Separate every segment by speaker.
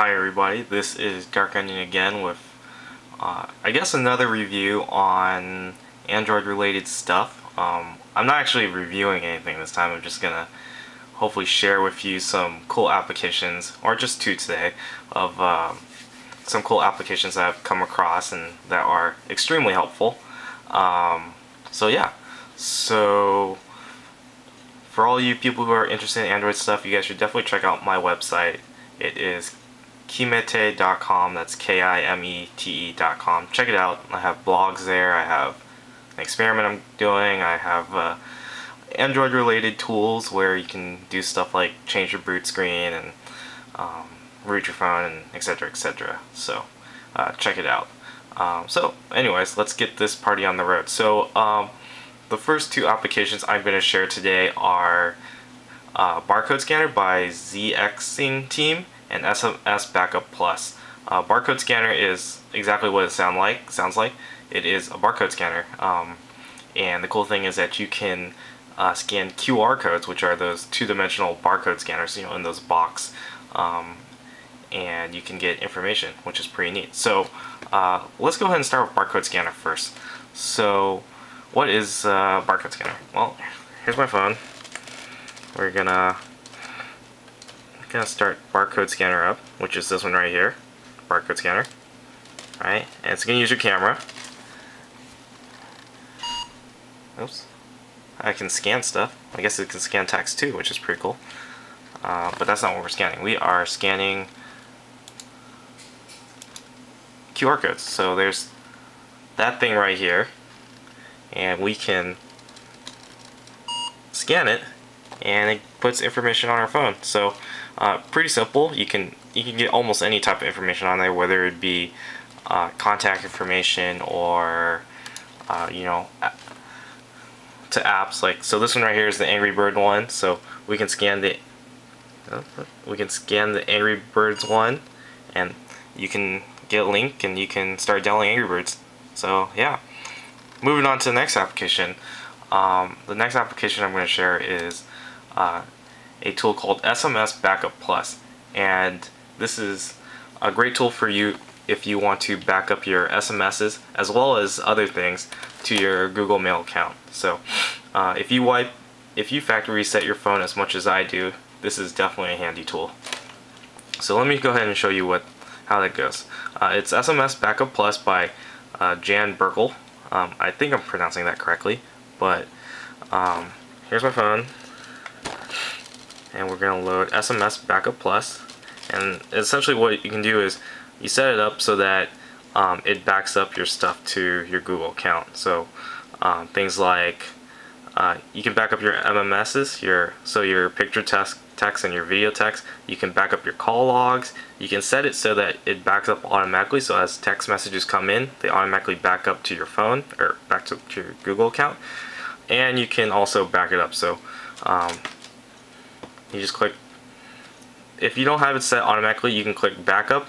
Speaker 1: Hi everybody, this is Dark Onion again with uh, I guess another review on Android related stuff. Um, I'm not actually reviewing anything this time, I'm just gonna hopefully share with you some cool applications, or just two today, of um, some cool applications that I've come across and that are extremely helpful. Um, so yeah, so for all you people who are interested in Android stuff, you guys should definitely check out my website. It is kimete.com. That's K-I-M-E-T-E.com. Check it out. I have blogs there. I have an experiment I'm doing. I have uh, Android related tools where you can do stuff like change your boot screen and um, root your phone and etc etc. So uh, check it out. Um, so anyways, let's get this party on the road. So um, the first two applications I'm going to share today are uh, Barcode Scanner by ZXing Team and SMS Backup Plus. Uh, barcode scanner is exactly what it sound like. Sounds like it is a barcode scanner, um, and the cool thing is that you can uh, scan QR codes, which are those two-dimensional barcode scanners, you know, in those box, um, and you can get information, which is pretty neat. So uh, let's go ahead and start with barcode scanner first. So what is uh, barcode scanner? Well, here's my phone. We're gonna gonna start barcode scanner up, which is this one right here, barcode scanner. Right, and it's gonna use your camera. Oops. I can scan stuff. I guess it can scan text too, which is pretty cool. Uh, but that's not what we're scanning. We are scanning QR codes. So there's that thing right here, and we can scan it, and it puts information on our phone. So uh, pretty simple. You can you can get almost any type of information on there, whether it be uh, contact information or uh, you know to apps like so. This one right here is the Angry Bird one, so we can scan the we can scan the Angry Birds one, and you can get a link and you can start downloading Angry Birds. So yeah, moving on to the next application. Um, the next application I'm going to share is uh, a tool called SMS Backup Plus and this is a great tool for you if you want to back up your SMSs as well as other things to your Google Mail account. So uh, if you wipe, if you factory reset your phone as much as I do, this is definitely a handy tool. So let me go ahead and show you what how that goes. Uh, it's SMS Backup Plus by uh, Jan Berkel. Um, I think I'm pronouncing that correctly, but um, here's my phone and we're going to load SMS Backup Plus. And essentially what you can do is you set it up so that um, it backs up your stuff to your Google account. So um, things like uh, you can back up your MMSs your so your picture text text and your video text. You can back up your call logs. You can set it so that it backs up automatically. So as text messages come in they automatically back up to your phone or back to, to your Google account. And you can also back it up. So um, you just click if you don't have it set automatically you can click backup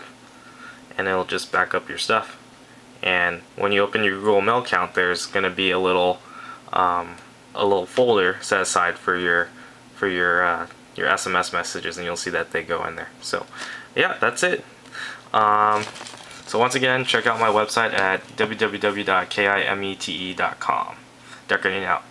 Speaker 1: and it'll just back up your stuff. And when you open your Google Mail account there's gonna be a little um, a little folder set aside for your for your uh, your SMS messages and you'll see that they go in there. So yeah that's it. Um, so once again check out my website at www.kimete.com Dark out